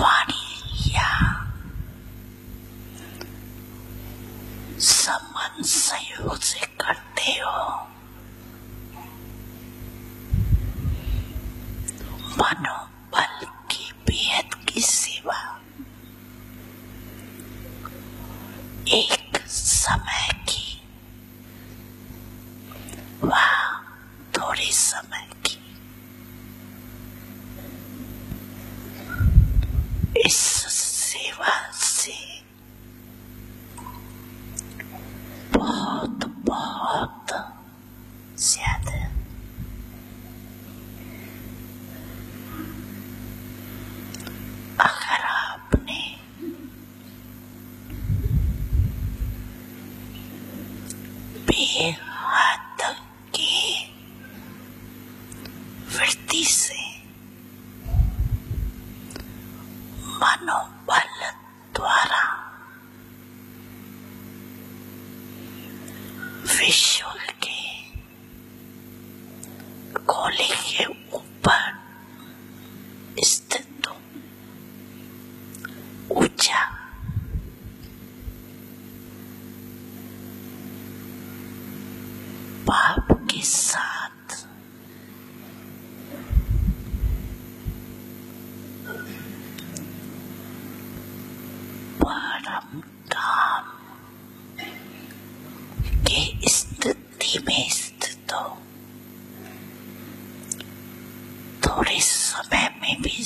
funny.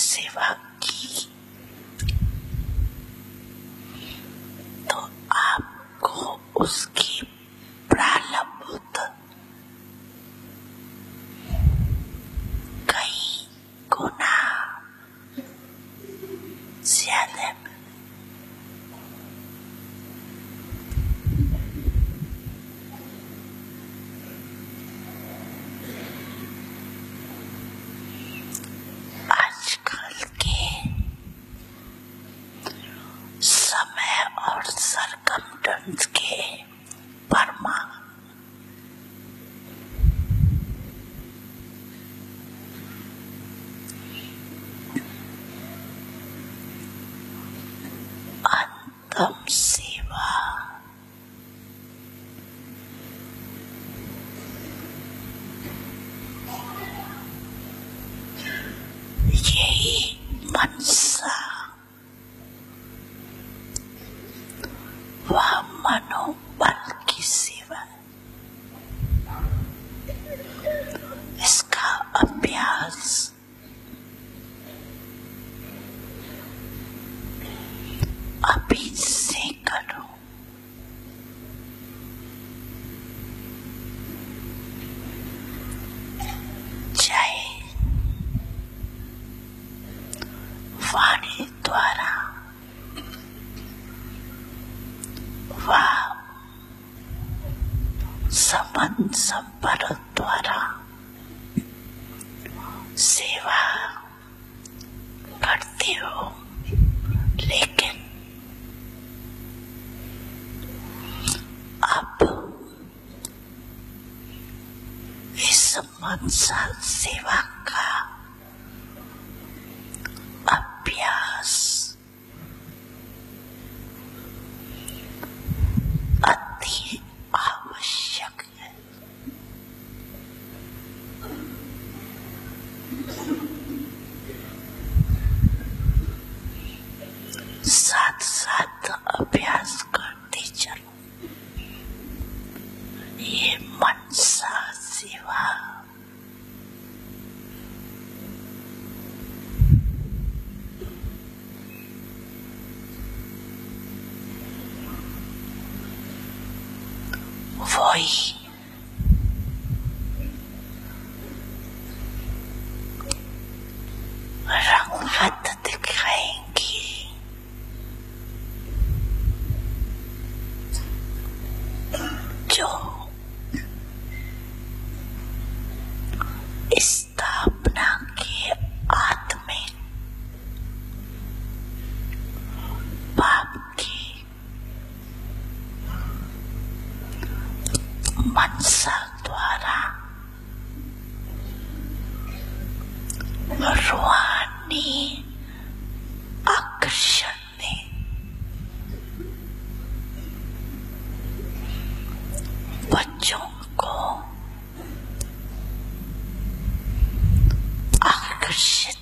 सेवा की। तो आपको उसकी अभ्यास 真是吗 shit.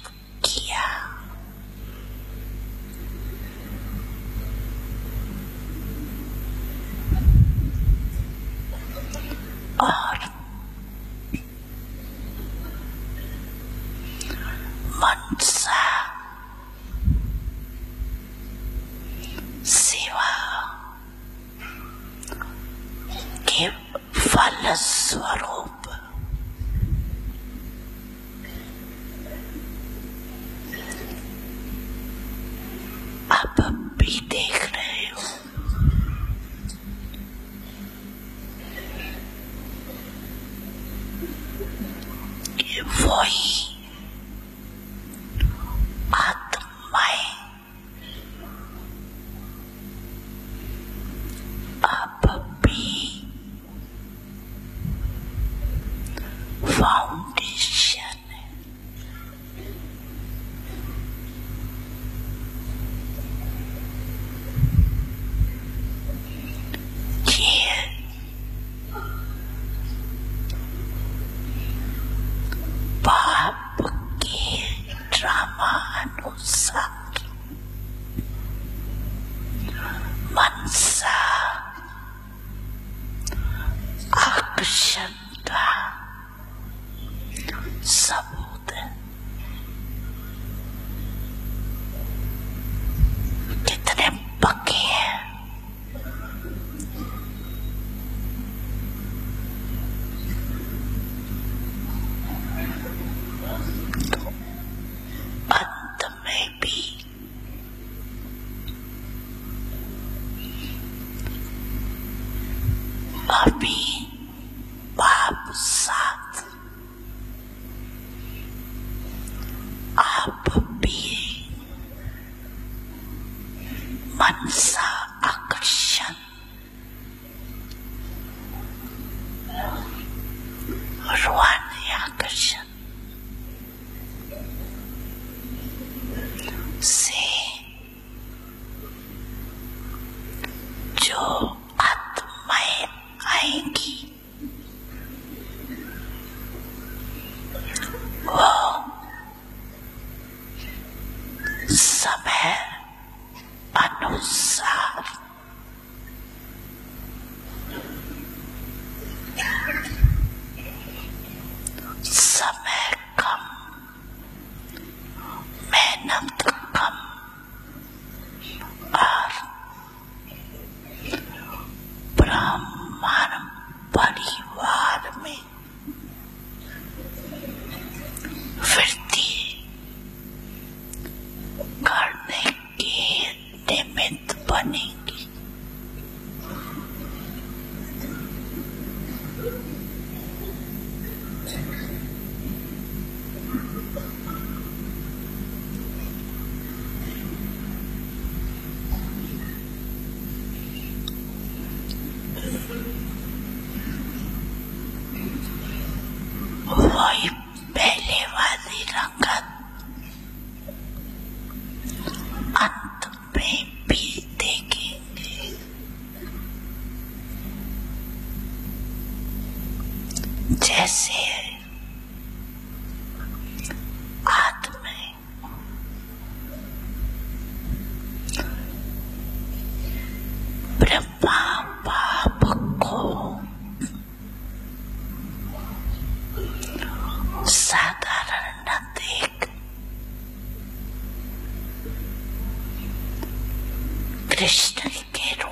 れした。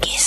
es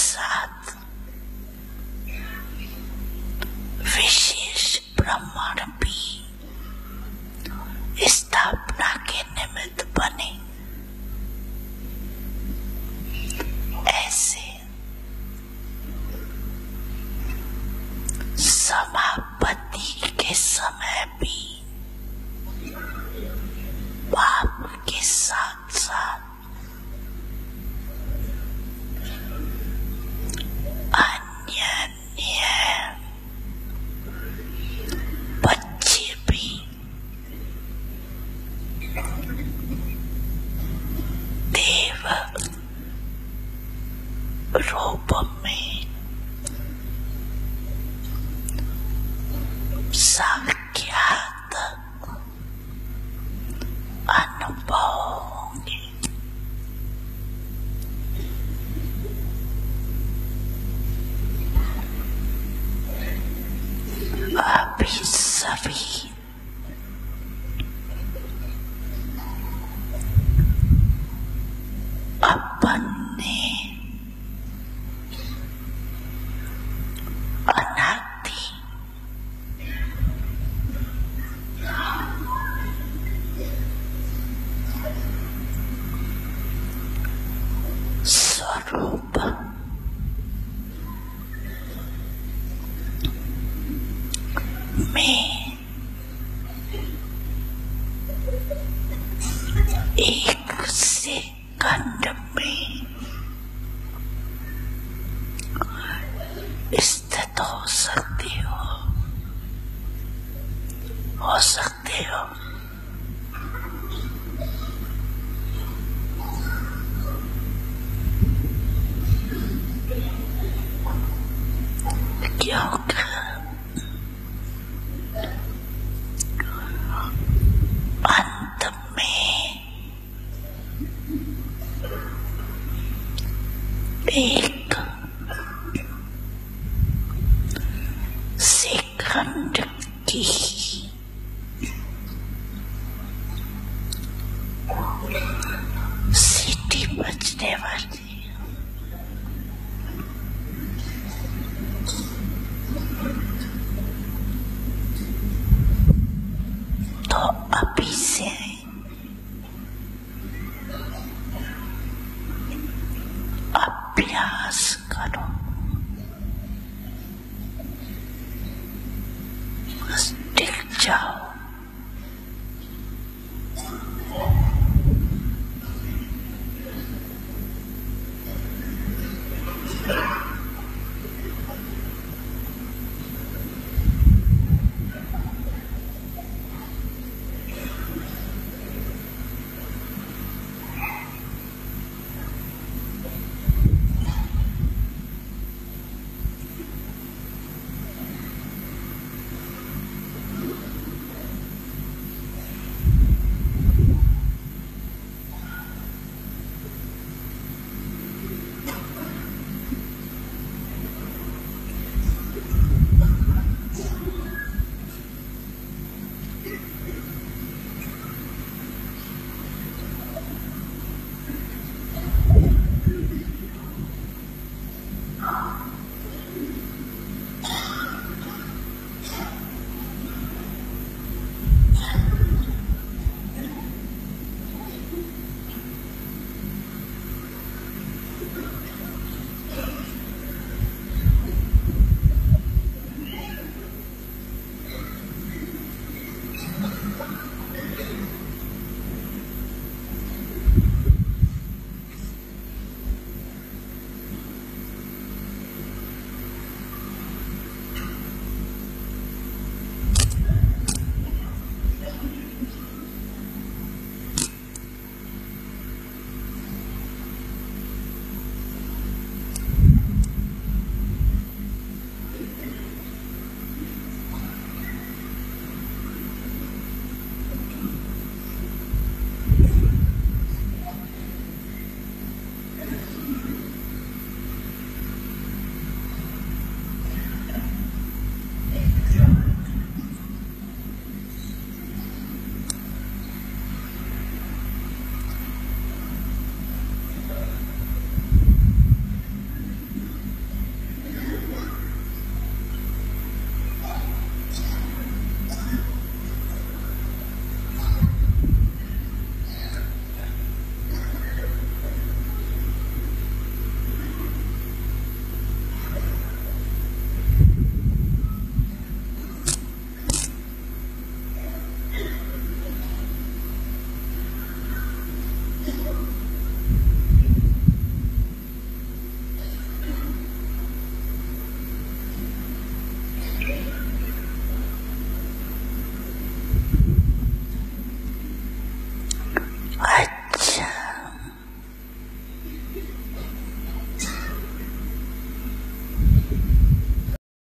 hundred days.